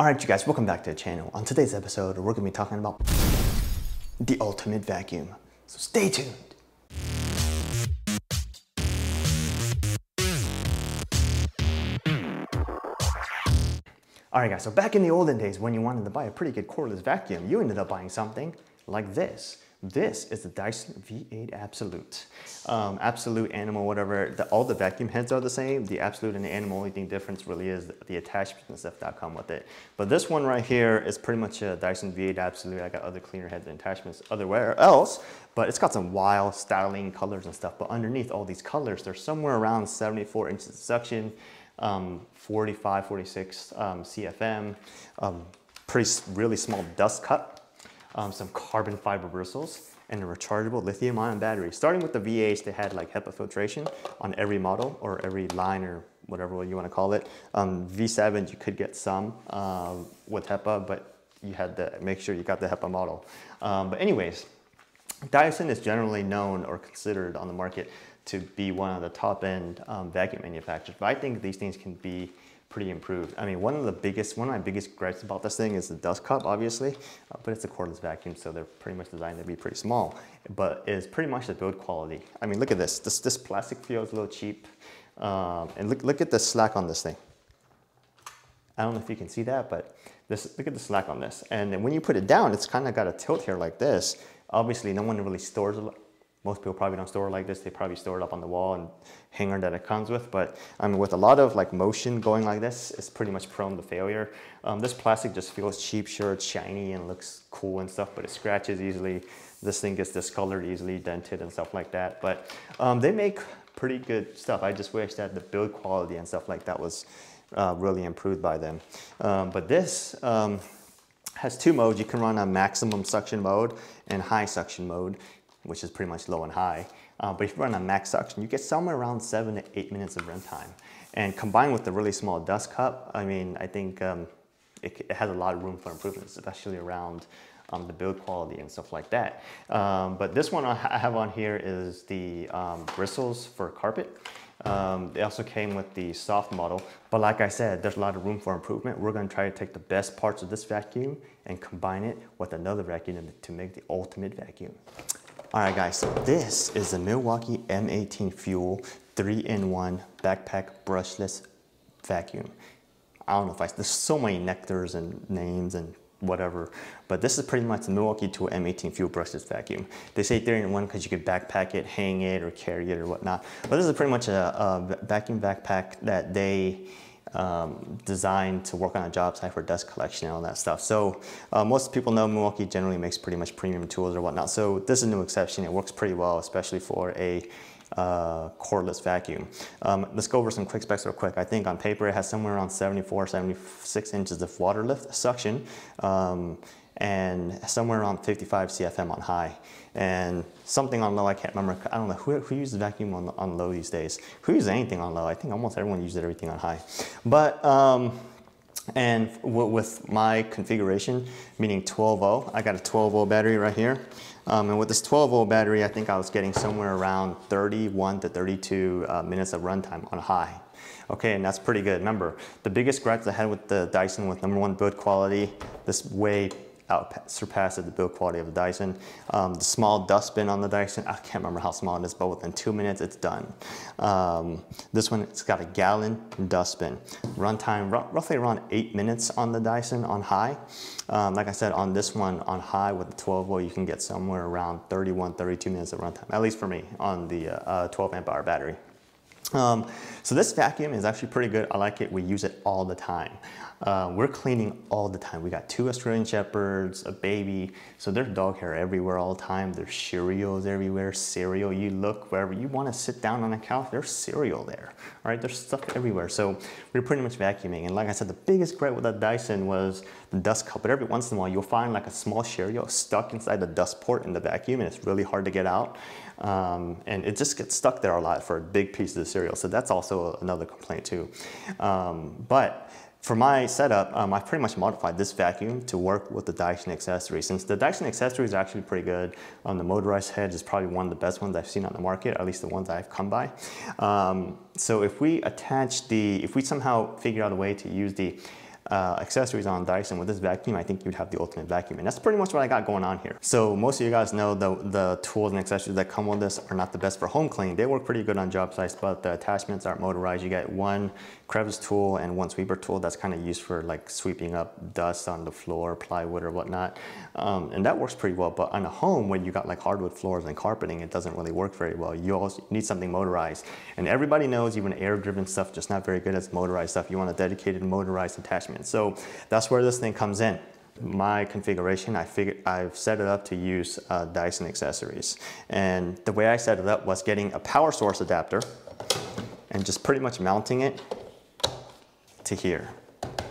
All right, you guys, welcome back to the channel. On today's episode, we're gonna be talking about the ultimate vacuum. So stay tuned. All right, guys, so back in the olden days when you wanted to buy a pretty good cordless vacuum, you ended up buying something like this. This is the Dyson V8 Absolute. Um, Absolute, Animal, whatever, the, all the vacuum heads are the same. The Absolute and the Animal, only thing difference really is the, attachments and stuff that come with it. But this one right here is pretty much a Dyson V8 Absolute. I got other cleaner heads and attachments otherwhere else, but it's got some wild styling colors and stuff. But underneath all these colors, they're somewhere around 74 inches of suction, um, 45, 46 um, CFM, um, pretty really small dust cut, um, some carbon fiber bristles, and a rechargeable lithium ion battery. Starting with the V8s, they had like HEPA filtration on every model or every line or whatever you want to call it. Um, V7, you could get some uh, with HEPA, but you had to make sure you got the HEPA model. Um, but anyways, Dyson is generally known or considered on the market to be one of the top end um, vacuum manufacturers. But I think these things can be pretty improved. I mean, one of the biggest, one of my biggest gripes about this thing is the dust cup, obviously, uh, but it's a cordless vacuum, so they're pretty much designed to be pretty small, but it's pretty much the build quality. I mean, look at this. This, this plastic feels a little cheap. Um, and look, look at the slack on this thing. I don't know if you can see that, but this, look at the slack on this. And then when you put it down, it's kind of got a tilt here like this. Obviously, no one really stores most people probably don't store it like this. They probably store it up on the wall and hanger that it comes with. But I mean, with a lot of like motion going like this, it's pretty much prone to failure. Um, this plastic just feels cheap. Sure, it's shiny and looks cool and stuff, but it scratches easily. This thing gets discolored easily, dented and stuff like that. But um, they make pretty good stuff. I just wish that the build quality and stuff like that was uh, really improved by them. Um, but this um, has two modes. You can run a maximum suction mode and high suction mode which is pretty much low and high. Uh, but if you run a max suction, you get somewhere around seven to eight minutes of run time, And combined with the really small dust cup, I mean, I think um, it, it, has a lot of room for improvements, especially around um, the build quality and stuff like that. Um, but this one I have on here is the um, bristles for carpet. Um, they also came with the soft model, but like I said, there's a lot of room for improvement. We're gonna try to take the best parts of this vacuum and combine it with another vacuum to make the ultimate vacuum. All right, guys, so this is the Milwaukee M18 Fuel 3-in-1 backpack brushless vacuum. I don't know if I, there's so many nectars and names and whatever, but this is pretty much the Milwaukee Tool M18 Fuel brushless vacuum. They say 3-in-1 because you could backpack it, hang it, or carry it or whatnot. But this is pretty much a, a vacuum backpack that they um, designed to work on a job site for dust collection and all that stuff. So uh, most people know Milwaukee generally makes pretty much premium tools or whatnot. So this is no exception. It works pretty well, especially for a uh, cordless vacuum. Um, let's go over some quick specs real quick. I think on paper it has somewhere around 74, 76 inches of water lift suction. Um, and somewhere around 55 CFM on high. And something on low, I can't remember. I don't know, who, who uses vacuum on, on low these days? Who uses anything on low? I think almost everyone uses everything on high. But, um, and with my configuration, meaning 12 volt, I got a 12 volt battery right here. Um, and with this 12 volt battery, I think I was getting somewhere around 31 to 32 uh, minutes of runtime on high. Okay, and that's pretty good. Remember, the biggest gripes I had with the Dyson with number one build quality, this way out surpassed the build quality of the Dyson. Um, the small dustbin on the Dyson, I can't remember how small it is, but within two minutes it's done. Um, this one, it's got a gallon dustbin. Runtime, roughly around eight minutes on the Dyson on high. Um, like I said, on this one, on high with the 12 volt, you can get somewhere around 31, 32 minutes of runtime, at least for me, on the uh, 12 amp hour battery. Um, so this vacuum is actually pretty good. I like it. We use it all the time. Uh, we're cleaning all the time. We got two Australian Shepherds, a baby, so there's dog hair everywhere all the time. There's Cheerios everywhere, cereal. You look wherever you want to sit down on a couch, there's cereal there. All right, there's stuff everywhere. So we're pretty much vacuuming. And like I said, the biggest gripe with that Dyson was the dust cup. But every once in a while, you'll find like a small Cheerio stuck inside the dust port in the vacuum, and it's really hard to get out. Um, and it just gets stuck there a lot for a big piece of cereal. So that's also another complaint too. Um, but for my setup, um, I've pretty much modified this vacuum to work with the Dyson accessory. Since the Dyson accessory is actually pretty good, um, the motorized head is probably one of the best ones I've seen on the market, at least the ones I've come by. Um, so if we attach the, if we somehow figure out a way to use the uh, accessories on Dyson with this vacuum, I think you'd have the ultimate vacuum. And that's pretty much what I got going on here. So most of you guys know the, the tools and accessories that come with this are not the best for home cleaning. They work pretty good on job sites, but the attachments aren't motorized. You get one crevice tool and one sweeper tool that's kind of used for like sweeping up dust on the floor, plywood or whatnot. Um, and that works pretty well. But on a home, when you got like hardwood floors and carpeting, it doesn't really work very well. You also need something motorized. And everybody knows even air driven stuff, just not very good as motorized stuff. You want a dedicated motorized attachment. So that's where this thing comes in my configuration, I figured I've set it up to use uh, Dyson accessories. And the way I set it up was getting a power source adapter and just pretty much mounting it to here,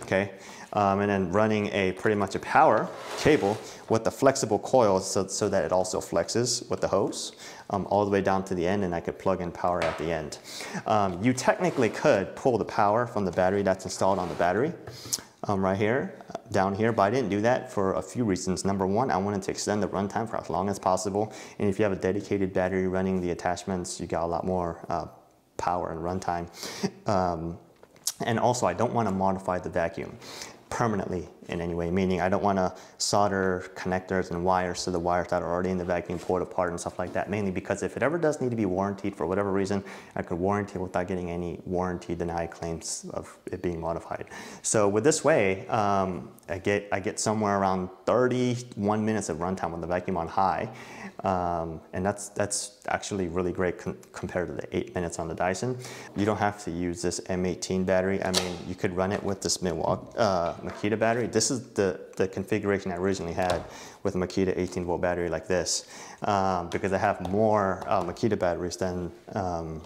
okay? Um, and then running a pretty much a power cable with the flexible coil so, so that it also flexes with the hose um, all the way down to the end and I could plug in power at the end. Um, you technically could pull the power from the battery that's installed on the battery um, right here, down here, but I didn't do that for a few reasons. Number one, I wanted to extend the runtime for as long as possible. And if you have a dedicated battery running the attachments, you got a lot more uh, power and runtime. Um, and also, I don't want to modify the vacuum permanently in any way, meaning I don't want to solder connectors and wires to the wires that are already in the vacuum pulled apart and stuff like that, mainly because if it ever does need to be warranted for whatever reason, I could warranty without getting any warranty denied claims of it being modified. So with this way, um, I, get, I get somewhere around 31 minutes of runtime with the vacuum on high, um, and that's, that's actually really great compared to the eight minutes on the Dyson. You don't have to use this M18 battery. I mean, you could run it with this Milwaukee, uh, Makita battery. This is the, the configuration I originally had with a Makita 18 volt battery like this, um, because I have more uh, Makita batteries than um,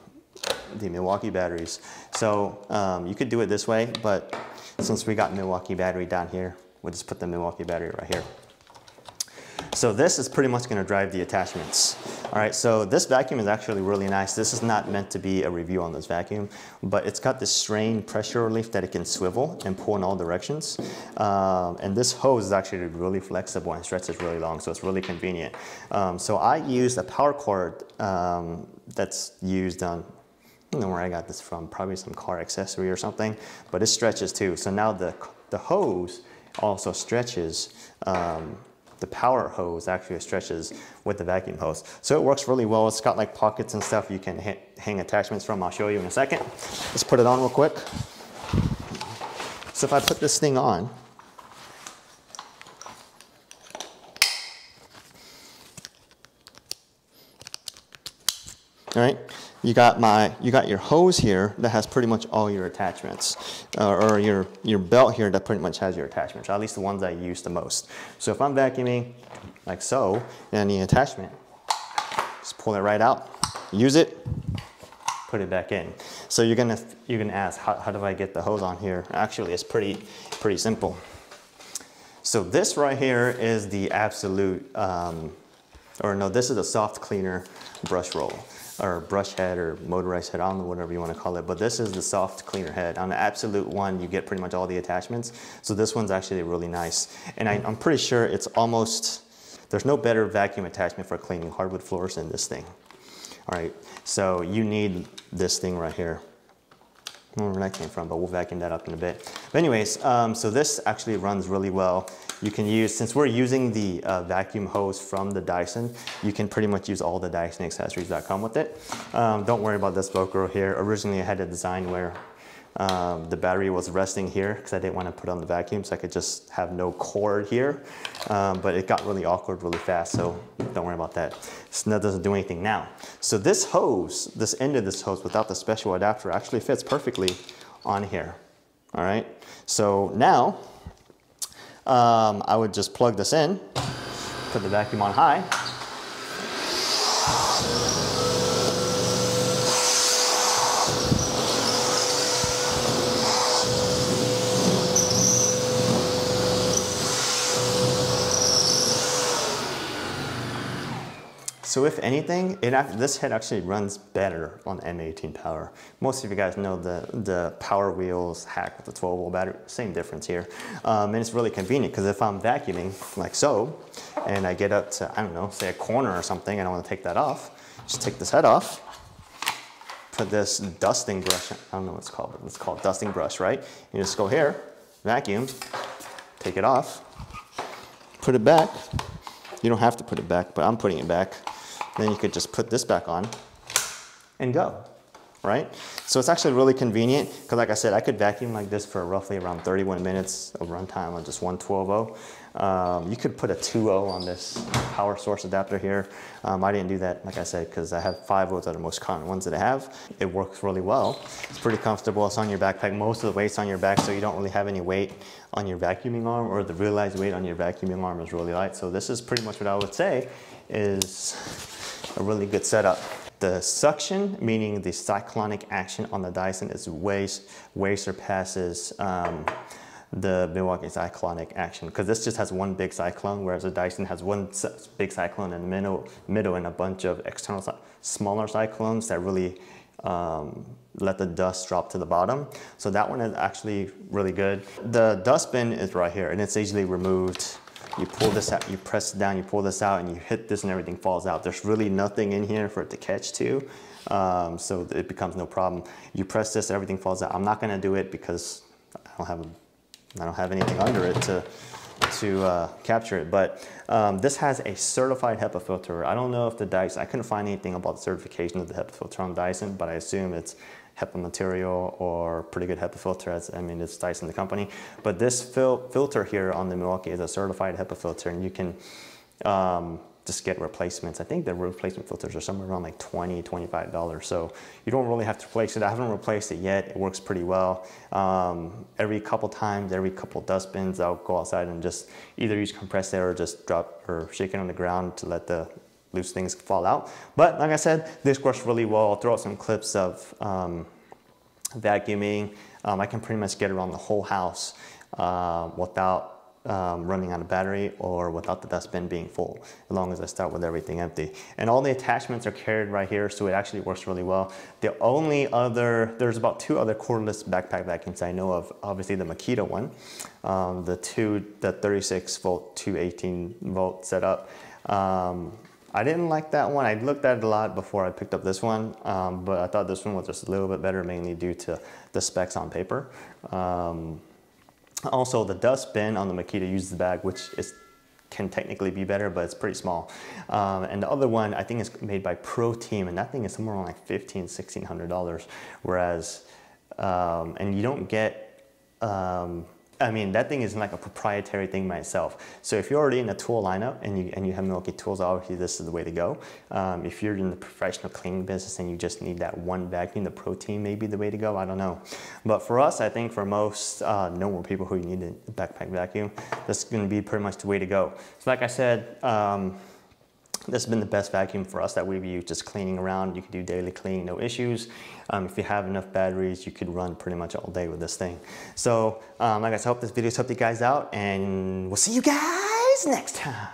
the Milwaukee batteries. So um, you could do it this way, but since we got Milwaukee battery down here, we'll just put the Milwaukee battery right here. So this is pretty much gonna drive the attachments. All right, so this vacuum is actually really nice. This is not meant to be a review on this vacuum, but it's got this strain pressure relief that it can swivel and pull in all directions. Um, and this hose is actually really flexible and stretches really long, so it's really convenient. Um, so I used a power cord um, that's used on I don't know where I got this from, probably some car accessory or something, but it stretches too. So now the, the hose also stretches um, the power hose actually stretches with the vacuum hose. So it works really well. It's got like pockets and stuff you can hang attachments from. I'll show you in a second. Let's put it on real quick. So if I put this thing on, all right, you got my you got your hose here that has pretty much all your attachments uh, or your your belt here that pretty much has your attachments at least the ones I use the most. So if I'm vacuuming like so the attachment just pull it right out use it put it back in. So you're gonna you're gonna ask how, how do I get the hose on here? Actually it's pretty pretty simple. So this right here is the absolute um, or no this is a soft cleaner brush roll or brush head or motorized head, I don't know, whatever you want to call it. But this is the soft cleaner head. On the Absolute one, you get pretty much all the attachments. So this one's actually really nice. And I, I'm pretty sure it's almost, there's no better vacuum attachment for cleaning hardwood floors than this thing. All right, so you need this thing right here. I don't know where that came from, but we'll vacuum that up in a bit. But anyways, um, so this actually runs really well. You can use, since we're using the uh, vacuum hose from the Dyson, you can pretty much use all the Dyson accessories that come with it. Um, don't worry about this Velcro here. Originally I had a design where um, the battery was resting here because I didn't want to put on the vacuum so I could just have no cord here. Um, but it got really awkward really fast, so don't worry about that. So that doesn't do anything now. So this hose, this end of this hose without the special adapter actually fits perfectly on here. All right, so now um, I would just plug this in, put the vacuum on high, So if anything, it, this head actually runs better on M18 power. Most of you guys know the, the power wheels hack with the 12 volt battery, same difference here. Um, and it's really convenient because if I'm vacuuming like so, and I get up to, I don't know, say a corner or something and I want to take that off, just take this head off, put this dusting brush, I don't know what it's called, but it's called dusting brush, right? You just go here, vacuum, take it off, put it back. You don't have to put it back, but I'm putting it back. Then you could just put this back on and go, right? So it's actually really convenient because like I said, I could vacuum like this for roughly around 31 minutes of runtime on just 112.0. Um, you could put a 2.0 on this power source adapter here. Um, I didn't do that, like I said, because I have 5 volts are the most common ones that I have. It works really well. It's pretty comfortable. It's on your backpack. Most of the weight's on your back, so you don't really have any weight on your vacuuming arm or the realized weight on your vacuuming arm is really light. So this is pretty much what I would say is a really good setup. The suction, meaning the cyclonic action on the Dyson is way, way surpasses um, the Milwaukee cyclonic action because this just has one big cyclone, whereas the Dyson has one big cyclone in the middle, middle and a bunch of external smaller cyclones that really um, let the dust drop to the bottom. So that one is actually really good. The dustbin is right here and it's easily removed. You pull this out, you press it down, you pull this out and you hit this and everything falls out. There's really nothing in here for it to catch to. Um, so it becomes no problem. You press this, everything falls out. I'm not gonna do it because I don't have I don't have anything under it to, to uh, capture it, but um, this has a certified HEPA filter. I don't know if the Dyson, I couldn't find anything about the certification of the HEPA filter on Dyson, but I assume it's HEPA material or pretty good HEPA filter. I mean, it's Dyson the company. But this fil filter here on the Milwaukee is a certified HEPA filter, and you can um, just get replacements. I think the replacement filters are somewhere around like 20 $25. So you don't really have to replace it. I haven't replaced it yet. It works pretty well. Um, every couple times, every couple dustbins, I'll go outside and just either use compressed air or just drop or shake it on the ground to let the loose things fall out. But like I said, this works really well. I'll throw out some clips of um, vacuuming. Um, I can pretty much get around the whole house uh, without um, running out of battery or without the dustbin being full, as long as I start with everything empty. And all the attachments are carried right here, so it actually works really well. The only other, there's about two other cordless backpack vacuums I know of. Obviously the Makita one, um, the two, the 36 volt to 18 volt setup. Um, I didn't like that one. I looked at it a lot before I picked up this one, um, but I thought this one was just a little bit better, mainly due to the specs on paper. Um, also, the dustbin on the Makita uses the bag, which is can technically be better, but it's pretty small. Um, and the other one, I think is made by Pro Team, and that thing is somewhere around like $1,500, $1,600. Whereas, um, and you don't get um, I mean, that thing is like a proprietary thing myself. So if you're already in a tool lineup and you, and you have Milwaukee tools, obviously this is the way to go. Um, if you're in the professional cleaning business and you just need that one vacuum, the Pro Team may be the way to go, I don't know. But for us, I think for most uh, normal people who need a backpack vacuum, that's gonna be pretty much the way to go. So like I said, um, this has been the best vacuum for us that we've used, just cleaning around. You can do daily cleaning, no issues. Um, if you have enough batteries, you could run pretty much all day with this thing. So um, like I said, I hope this video's helped you guys out and we'll see you guys next time.